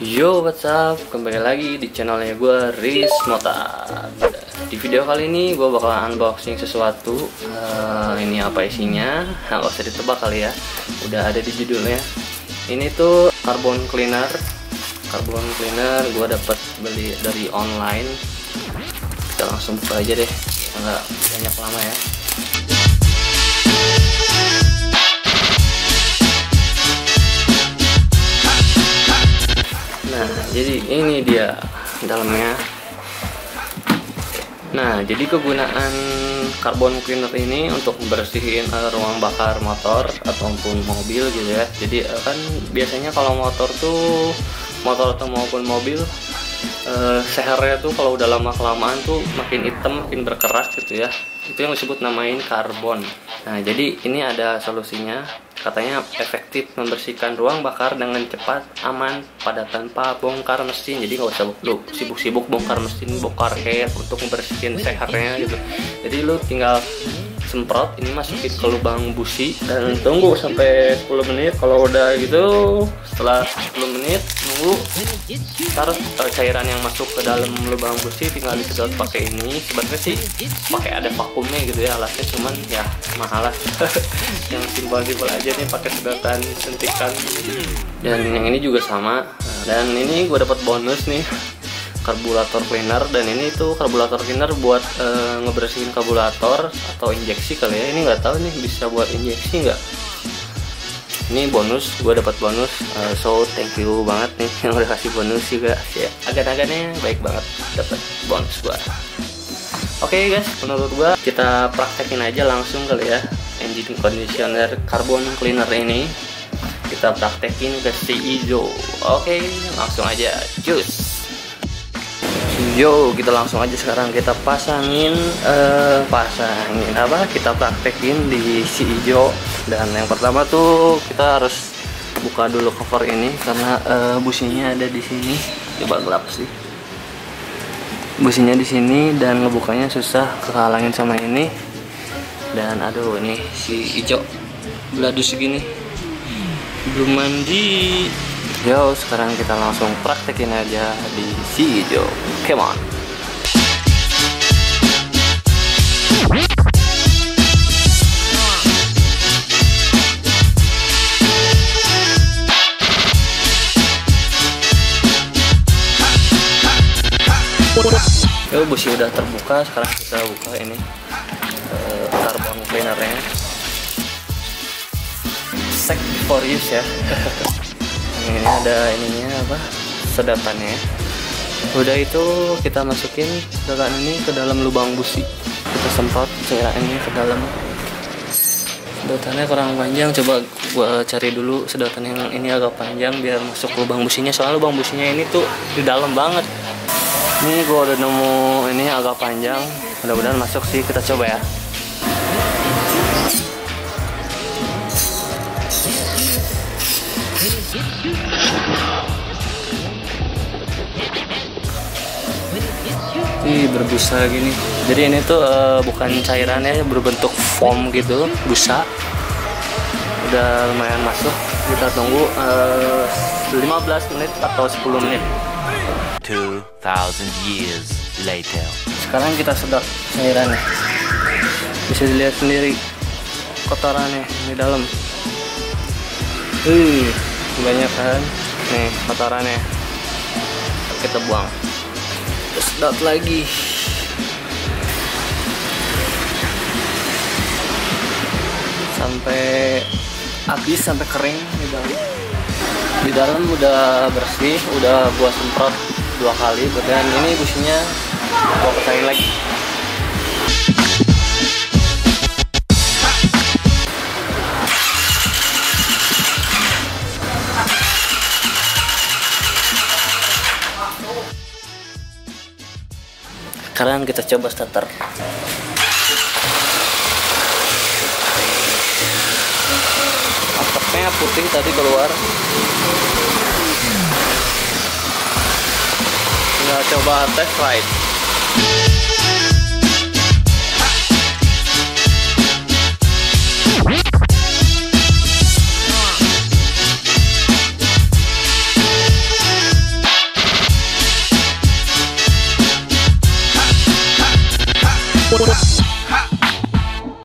Yo what's up? Kembali lagi di channelnya gue Riz Mota Di video kali ini gue bakal unboxing sesuatu. Uh, Ini apa isinya? Nggak usah ditebak kali ya. Udah ada di judulnya. Ini tuh carbon cleaner. Carbon cleaner gue dapet beli dari online. Kita langsung buka aja deh. Nggak banyak lama ya Nah, jadi ini dia dalamnya. Nah, jadi kegunaan carbon cleaner ini untuk membersihin uh, ruang bakar motor ataupun mobil gitu ya. Jadi uh, kan biasanya kalau motor tuh motor atau maupun mobil uh, sehernya tuh kalau udah lama kelamaan tuh makin hitam, makin berkeras gitu ya. Itu yang disebut namain karbon. Nah, jadi ini ada solusinya Katanya efektif membersihkan ruang bakar dengan cepat, aman, pada tanpa bongkar mesin. Jadi nggak usah lu sibuk-sibuk bongkar mesin, bongkar head untuk membersihkan sehatnya gitu. Jadi lu tinggal semprot ini masukin ke lubang busi. Dan tunggu sampai 10 menit kalau udah gitu setelah 10 menit nunggu. Ntar cairan yang masuk ke dalam lubang busi tinggal disedot pakai ini. Sebenarnya sih pakai ada vakumnya gitu ya alatnya. Cuman ya mahal lah. Yang simpel-simpel aja nih pakai sedotan sentikan dan yang ini juga sama. Dan ini gue dapat bonus nih karburator cleaner dan ini tuh karburator cleaner buat e, ngebersihin karburator atau injeksi kali ya. Ini nggak tahu nih bisa buat injeksi nggak? Ini bonus gue dapat bonus. Uh, so thank you banget nih yang udah kasih bonus juga. Ya agak-agaknya baik banget dapat bonus gue oke okay, guys menurut gue kita praktekin aja langsung kali ya engine conditioner carbon cleaner ini. Kita praktekin ke si hijau oke okay, langsung aja. Cus Yo, kita langsung aja sekarang kita pasangin uh, pasangin apa? Kita praktekin di si hijau. Dan yang pertama tuh kita harus buka dulu cover ini karena uh, businya ada di sini. Coba gelap sih. Businya di sini dan ngebukanya susah kehalangin sama ini. Dan aduh ini si hijau beladus segini. Belum mandi Yo, sekarang kita langsung praktekin aja di si hijau. Come on. Yo, busi udah terbuka, sekarang kita buka ini uh, carbon cleanernya. Sek for use ya. ini ada ininya apa? Sedotannya udah itu kita masukin sedotan ini ke dalam lubang busi. Kita semprot ini ke dalam. Sedotannya kurang panjang coba gua cari dulu sedotan yang ini agak panjang biar masuk lubang businya. Soalnya lubang businya ini tuh di dalam banget. Ini gua udah nemu ini agak panjang. Mudah-mudahan masuk sih kita coba ya Ih berbusa gini. Jadi ini tuh uh, bukan cairannya berbentuk foam gitu, busa. Udah lumayan masuk. Kita tunggu uh, eh, 15 menit atau 10 menit. 2000 years later. Sekarang kita sedot cairannya. Bisa dilihat sendiri kotorannya di dalam. Wih banyak kan nih kotorannya kita buang. Terus sedot lagi. Sampai habis sampai kering di dalam. Di dalam udah bersih udah gua semprot dua kali. Dan ini businya gua pecahin lagi sekarang kita coba starter. Asapnya putih tadi keluar. Tinggal coba test ride